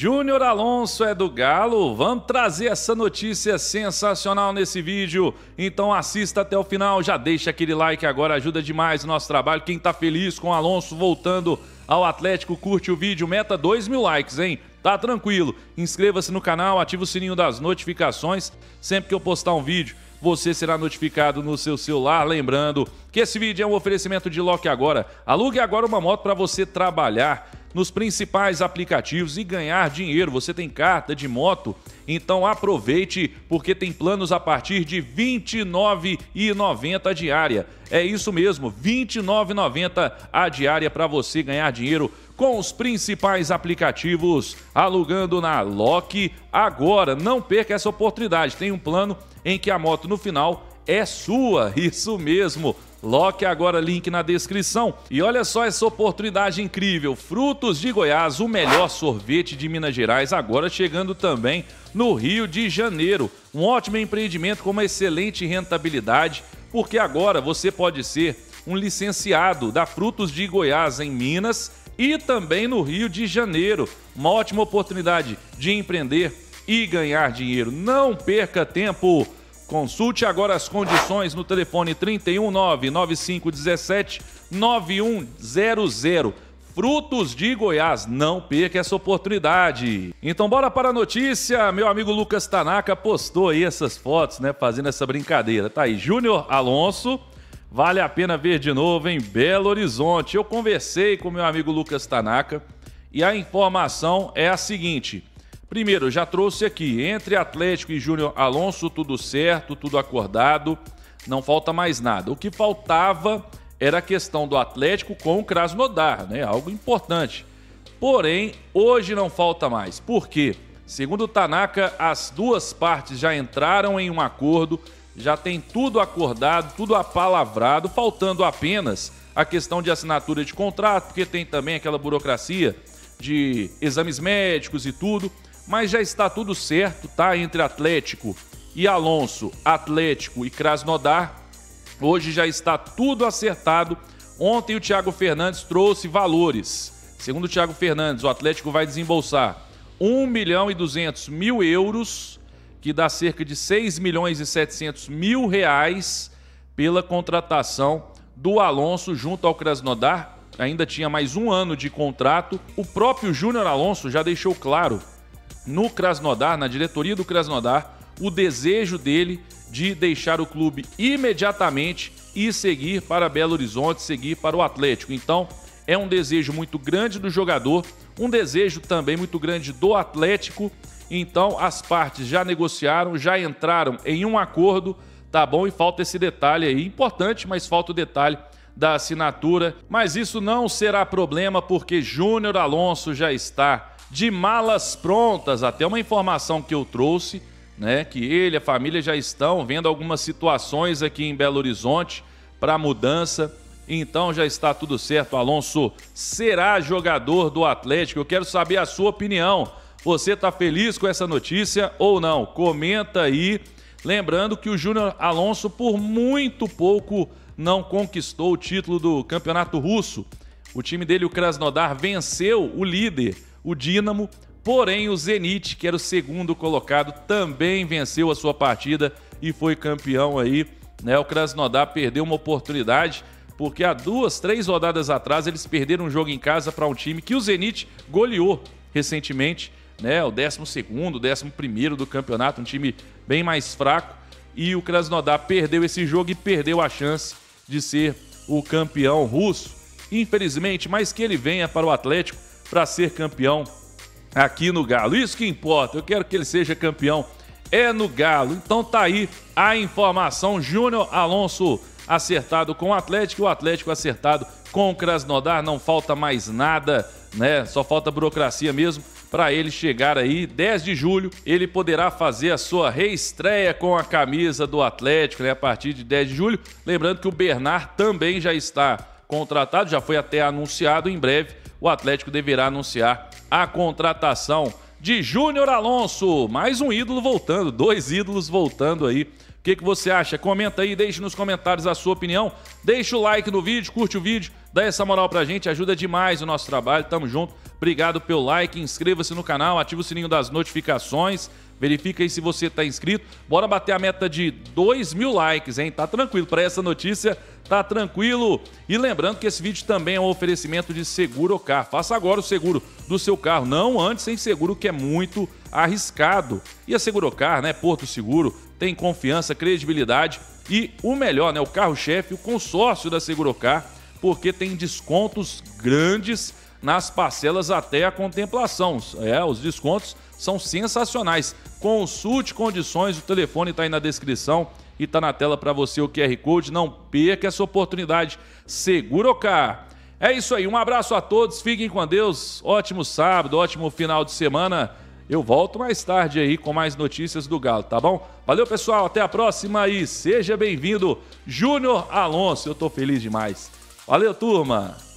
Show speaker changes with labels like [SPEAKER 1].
[SPEAKER 1] Júnior Alonso é do Galo. Vamos trazer essa notícia sensacional nesse vídeo. Então assista até o final, já deixa aquele like agora, ajuda demais o nosso trabalho. Quem tá feliz com o Alonso voltando ao Atlético, curte o vídeo, meta 2 mil likes, hein? Tá tranquilo. Inscreva-se no canal, ative o sininho das notificações. Sempre que eu postar um vídeo, você será notificado no seu celular. Lembrando que esse vídeo é um oferecimento de Loque Agora. Alugue agora uma moto para você trabalhar nos principais aplicativos e ganhar dinheiro. Você tem carta de moto? Então aproveite porque tem planos a partir de R$ 29,90 diária. É isso mesmo, R$ 29,90 a diária para você ganhar dinheiro com os principais aplicativos, alugando na Lock agora. Não perca essa oportunidade. Tem um plano em que a moto no final é sua. Isso mesmo. Loque agora link na descrição. E olha só essa oportunidade incrível. Frutos de Goiás, o melhor sorvete de Minas Gerais, agora chegando também no Rio de Janeiro. Um ótimo empreendimento com uma excelente rentabilidade, porque agora você pode ser um licenciado da Frutos de Goiás em Minas e também no Rio de Janeiro. Uma ótima oportunidade de empreender e ganhar dinheiro. Não perca tempo. Consulte agora as condições no telefone 319 9517 9100. Frutos de Goiás, não perca essa oportunidade. Então bora para a notícia. Meu amigo Lucas Tanaka postou aí essas fotos, né, fazendo essa brincadeira. Tá aí, Júnior Alonso, vale a pena ver de novo em Belo Horizonte. Eu conversei com meu amigo Lucas Tanaka e a informação é a seguinte: Primeiro, já trouxe aqui, entre Atlético e Júnior Alonso, tudo certo, tudo acordado, não falta mais nada. O que faltava era a questão do Atlético com o Krasnodar, né? Algo importante. Porém, hoje não falta mais. Por quê? Segundo Tanaka, as duas partes já entraram em um acordo, já tem tudo acordado, tudo apalavrado, faltando apenas a questão de assinatura de contrato, porque tem também aquela burocracia de exames médicos e tudo mas já está tudo certo, tá? Entre Atlético e Alonso, Atlético e Krasnodar. Hoje já está tudo acertado. Ontem o Thiago Fernandes trouxe valores. Segundo o Thiago Fernandes, o Atlético vai desembolsar 1 milhão e 200 mil euros, que dá cerca de 6 milhões e 700 mil reais pela contratação do Alonso junto ao Krasnodar. Ainda tinha mais um ano de contrato. O próprio Júnior Alonso já deixou claro no Krasnodar, na diretoria do Krasnodar, o desejo dele de deixar o clube imediatamente e seguir para Belo Horizonte, seguir para o Atlético. Então, é um desejo muito grande do jogador, um desejo também muito grande do Atlético. Então, as partes já negociaram, já entraram em um acordo, tá bom? E falta esse detalhe aí, importante, mas falta o detalhe da assinatura. Mas isso não será problema porque Júnior Alonso já está de malas prontas. Até uma informação que eu trouxe, né, que ele e a família já estão vendo algumas situações aqui em Belo Horizonte para mudança. Então já está tudo certo. Alonso será jogador do Atlético. Eu quero saber a sua opinião. Você está feliz com essa notícia ou não? Comenta aí. Lembrando que o Júnior Alonso, por muito pouco, não conquistou o título do Campeonato Russo. O time dele, o Krasnodar, venceu o líder o Dinamo. Porém, o Zenit, que era o segundo colocado, também venceu a sua partida e foi campeão aí. Né? O Krasnodar perdeu uma oportunidade, porque há duas, três rodadas atrás eles perderam um jogo em casa para um time que o Zenit goleou recentemente, né? O 12 segundo, 11 primeiro do campeonato, um time bem mais fraco. E o Krasnodar perdeu esse jogo e perdeu a chance de ser o campeão russo. Infelizmente, mas que ele venha para o Atlético para ser campeão aqui no Galo. Isso que importa, eu quero que ele seja campeão é no Galo. Então tá aí a informação. Júnior Alonso acertado com o Atlético, o Atlético acertado com o Krasnodar. Não falta mais nada, né? Só falta burocracia mesmo para ele chegar aí 10 de julho. Ele poderá fazer a sua reestreia com a camisa do Atlético, né? A partir de 10 de julho. Lembrando que o Bernard também já está contratado, já foi até anunciado em breve o Atlético deverá anunciar a contratação de Júnior Alonso. Mais um ídolo voltando, dois ídolos voltando aí. que, que você acha? Comenta aí, deixe nos comentários a sua opinião. Deixa o like no vídeo, curte o vídeo, dá essa moral pra gente, ajuda demais o nosso trabalho. Tamo junto. Obrigado pelo like, inscreva-se no canal, ativa o sininho das notificações. Verifica aí se você está inscrito. Bora bater a meta de 2 mil likes, hein? Tá tranquilo. Para essa notícia, tá tranquilo. E lembrando que esse vídeo também é um oferecimento de seguro carro. Faça agora o seguro do seu carro, não antes sem seguro, que é muito arriscado. E a Segurocar, né? Porto Seguro, tem confiança, credibilidade e o melhor, né? O carro-chefe, o consórcio da Segurocar, porque tem descontos grandes nas parcelas até a contemplação. É, os descontos são sensacionais. Consulte condições, o telefone está aí na descrição e está na tela para você o QR Code. Não perca essa oportunidade. Segurocar. É isso aí, um abraço a todos, fiquem com Deus, ótimo sábado, ótimo final de semana. Eu volto mais tarde aí com mais notícias do Galo, tá bom? Valeu, pessoal, até a próxima e seja bem-vindo, Júnior Alonso. Eu tô feliz demais. Valeu, turma!